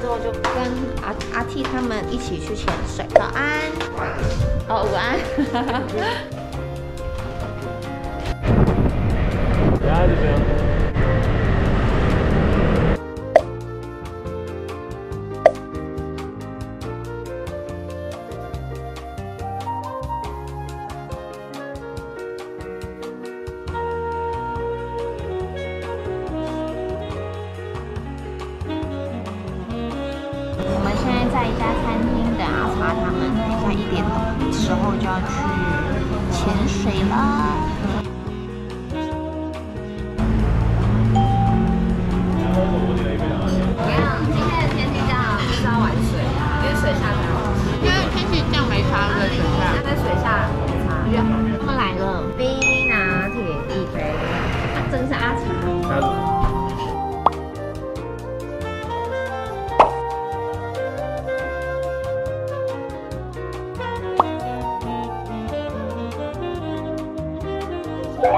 之后就跟阿阿 T 他们一起去潜水。早安，哦，午安。餐厅等阿茶他们，等一下一点的时候就要去潜水了。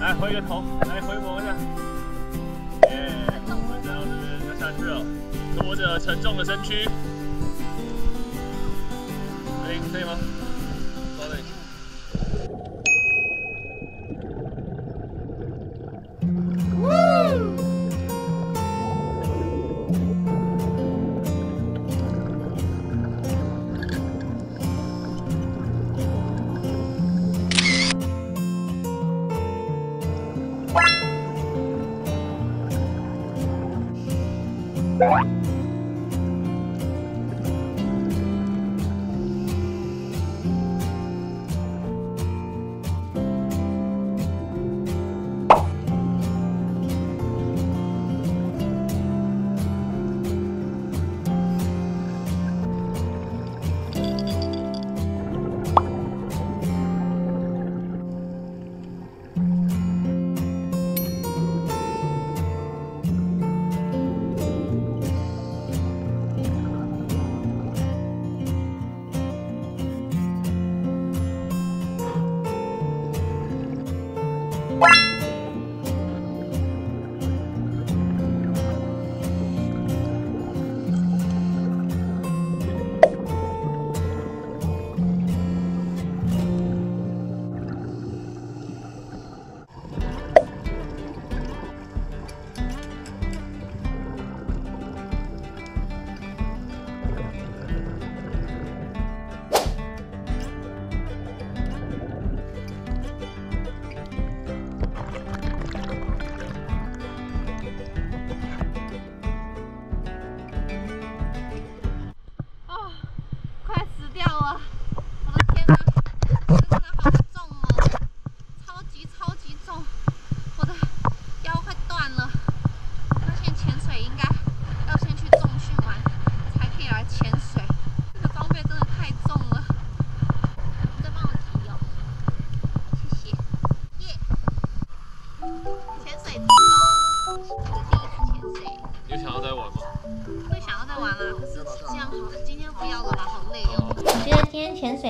来回个头，来回眸一下。耶，我们到这边就下去了，拖着沉重的身躯。哦，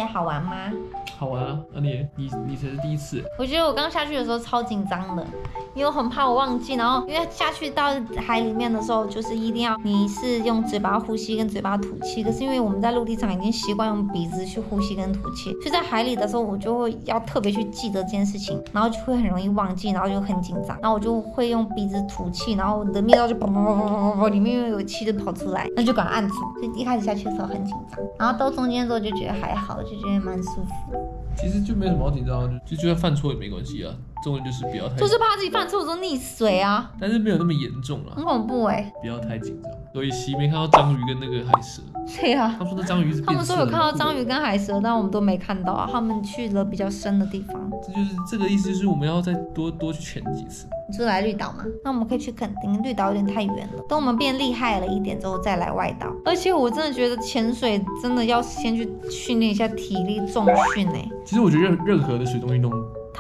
好玩吗？好玩啊！那你你你才是第一次，我觉得我刚下去的时候超紧张的，因为我很怕我忘记，然后因为下去到海里面的时候，就是一定要你是用嘴巴呼吸跟嘴巴吐气，可是因为我们在陆地上已经习惯用鼻子去呼吸跟吐气，所以在海里的时候我就会要特别去记得这件事情，然后就会很容易忘记，然后就很紧张，然后我就会用鼻子吐气，然后我的面罩就砰砰砰砰砰砰，里面又有气就跑出来，那就赶快按住，所以一开始下去的时候很紧张，然后到中间之后就觉得还好，就觉得蛮舒服。其实就没什么好紧张啊，就就算犯错也没关系啊，重点就是不要太，就是怕自己犯错的时候溺水啊，但是没有那么严重啦很，恐怖哎、不要太紧张。所以西没看到章鱼跟那个海蛇，对啊他，们说那章鱼是他们说有看到章鱼，跟海蛇，但我们都没看到啊。他们去了比较深的地方。这就是这个意思，就是我们要再多多去潜几次。你是来绿岛吗？那我们可以去垦丁，绿岛有点太远了。等我们变厉害了一点之后再来外岛。而且我真的觉得潜水真的要先去训练一下体力重训哎、其实我觉得任任何的水中运动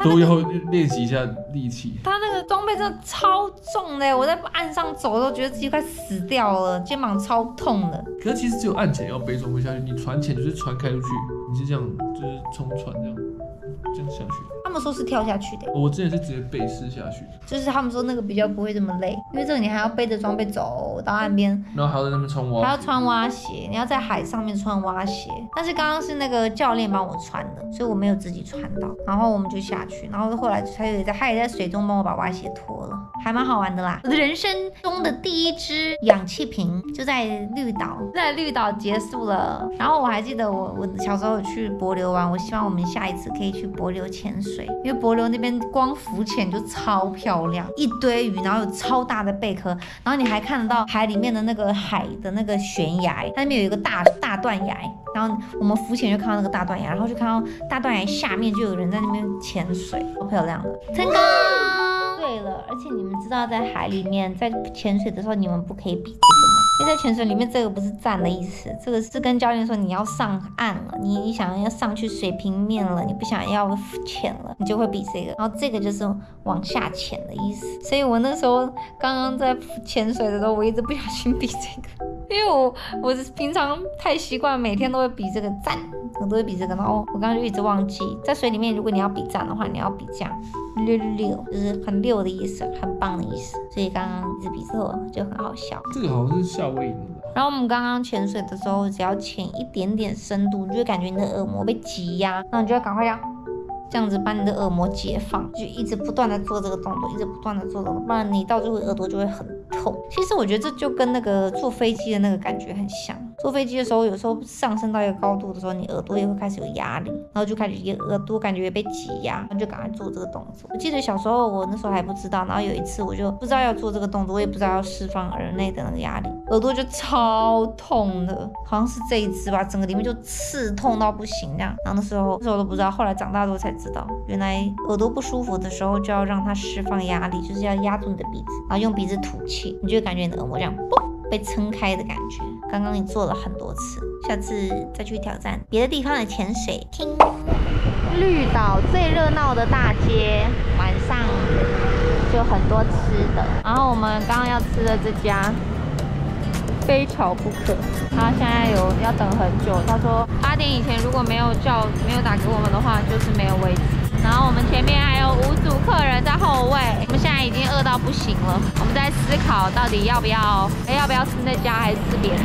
都要练习一下力气。他那个装备真的超重的欸，我在岸上走都觉得自己快死掉了，肩膀超痛的。可是其实只有岸潜要背装备下去，你船潜就是船开出去，你是这样就是冲船这样这样下去。他们说是跳下去的，我之前是直接背式下去，就是他们说那个比较不会这么累，因为这个你还要背着装备走到岸边，然后还要在那边冲蛙。还要穿蛙鞋，你要在海上面穿蛙鞋。但是刚刚是那个教练帮我穿的，所以我没有自己穿到。然后我们就下去，然后后来他也在，他也在水中帮我把蛙鞋脱了，还蛮好玩的啦。我的人生中的第一支氧气瓶就在绿岛，在绿岛结束了。然后我还记得我我小时候有去帛琉玩，我希望我们下一次可以去帛琉潜水，因为帛琉那边光浮潜就超漂亮，一堆鱼，然后有超大的贝壳，然后你还看得到海里面的那个海的那个悬崖，它那边有一个大大断崖，然后我们浮潜就看到那个大断崖，然后就看到大断崖下面就有人在那边潜水，超漂亮的，成功。对了，而且你们知道在海里面在潜水的时候，你们不可以比？因为在潜水里面，这个不是站的意思，这个是跟教练说你要上岸了，你你想要上去水平面了，你不想要潜了，你就会比这个，然后这个就是往下潜的意思。所以我那时候刚刚在潜水的时候，我一直不小心比这个，因为我我平常太习惯每天都会比这个赞，我都会比这个，然后我刚刚就一直忘记，在水里面如果你要比赞的话，你要比这样。六六六就是很溜的意思，很棒的意思，所以刚刚一直比错就很好笑。这个好像是夏威夷然后我们刚刚潜水的时候，只要潜一点点深度，你就会感觉你的耳膜被挤压，然后你就要赶快这样。这样子把你的耳膜解放，就一直不断的做这个动作，一直不断的做这个，不然你到最后耳朵就会很痛。其实我觉得这就跟那个坐飞机的那个感觉很像。坐飞机的时候，有时候上升到一个高度的时候，你耳朵也会开始有压力，然后就开始也耳朵感觉也被挤压，然后就赶快做这个动作。我记得小时候我那时候还不知道，然后有一次我就不知道要做这个动作，我也不知道要释放耳内的那个压力，耳朵就超痛的，好像是这一次吧，整个里面就刺痛到不行这样。然后那时候那时候都不知道，后来长大之后才知道，原来耳朵不舒服的时候就要让它释放压力，就是要压住你的鼻子，然后用鼻子吐气，你就会感觉你的耳膜这样嘣。被撑开的感觉。刚刚你做了很多次，下次再去挑战别的地方的潜水听。绿岛最热闹的大街，晚上就很多吃的。然后我们刚刚要吃的这家非炒不可，他现在有要等很久。他说八点以前如果没有叫没有打给我们的话，就是没有位置。然后我们前面还有行了。我们在思考到底要不要，哎，要不要吃那家还是吃别的？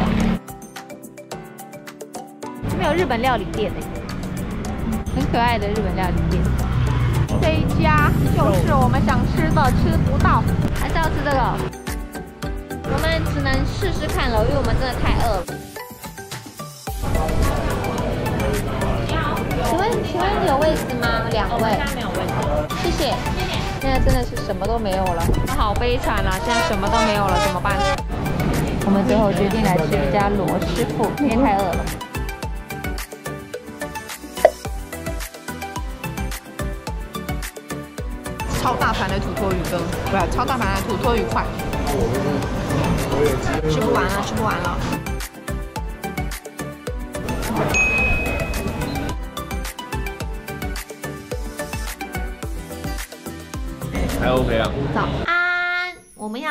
没有日本料理店哎，很可爱的日本料理店。这一家就是我们想吃的，吃不到，还是要吃这个。我们只能试试看了，因为我们真的太饿了。请问，请问有位置吗？两位。没有位置。谢谢。现在真的是什么都没有了，好悲惨啊！现在什么都没有了，怎么办？我们最后决定来吃一家罗师傅，因为太饿了。超大盘的土托鱼羹，不是超大盘的土托鱼块，吃不完了，吃不完了。OK 啊。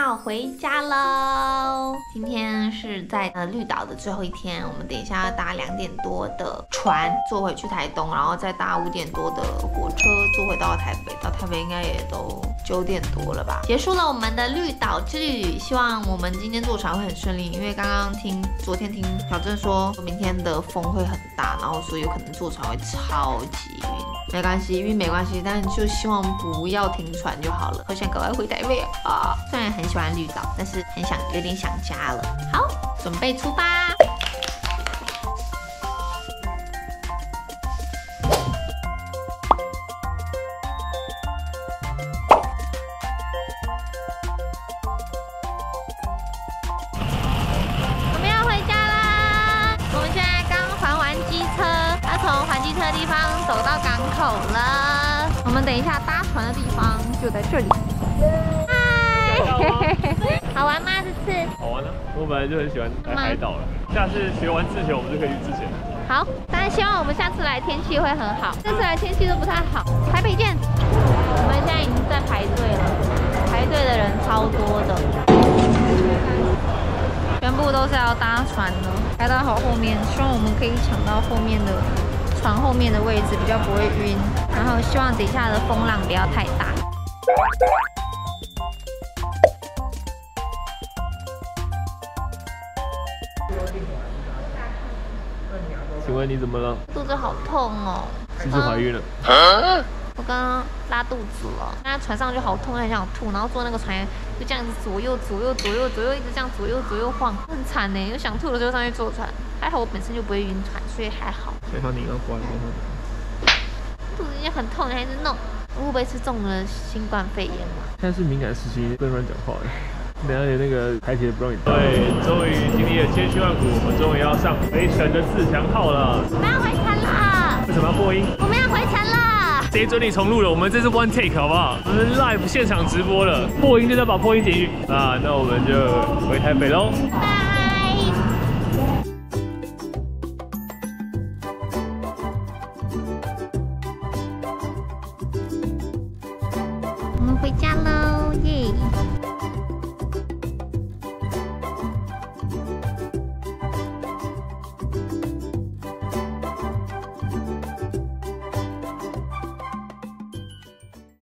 要回家喽。今天是在呃绿岛的最后一天，我们等一下要搭两点多的船坐回去台东，然后再搭五点多的火车坐回到台北。到台北应该也都九点多了吧？结束了我们的绿岛之旅，希望我们今天坐船会很顺利，因为刚刚听昨天听小郑说，明天的风会很大，然后所以有可能坐船会超级晕。没关系，晕没关系，但就希望不要停船就好了。好想赶快回台北啊！虽然很喜欢玩绿岛，但是很想，有点想家了。好，准备出发。我们要回家啦！我们现在刚还完机车，要从还机车的地方走到港口了。我们等一下搭船的地方就在这里。嗨，好玩吗？这次？好玩啊！我本来就很喜欢来海岛了。下次学完自潜，我们就可以去自潜。好，但是希望我们下次来天气会很好，这次来天气都不太好。台北见！我们现在已经在排队了，排队的人超多的，全部都是要搭船的，排到好后面，希望我们可以抢到后面的船后面的位置，比较不会晕。然后希望底下的风浪不要太大。请问你怎么了？肚子好痛哦！是不是怀孕了？我刚刚拉肚子了，那船上就好痛，很想吐，然后坐那个船就这样子左右左右左右左右一直这样左右左右晃，很惨呢。又想吐的时候上去坐船，还好我本身就不会晕船，所以还好。还好你要关，肚子已经很痛，你还一直弄，会不会是中了新冠肺炎嘛？现在是敏感时期，不能乱讲话的。等下你那个台铁不容易对，终于经历了千辛万苦，我们终于要上回城的自强号了。我们要回城了，为什么要播音？我们要回城了。谁准你重录了，我们这是 one take 好不好？我们 live 现场直播了，破音就在把破音解语啊。那我们就回台北喽。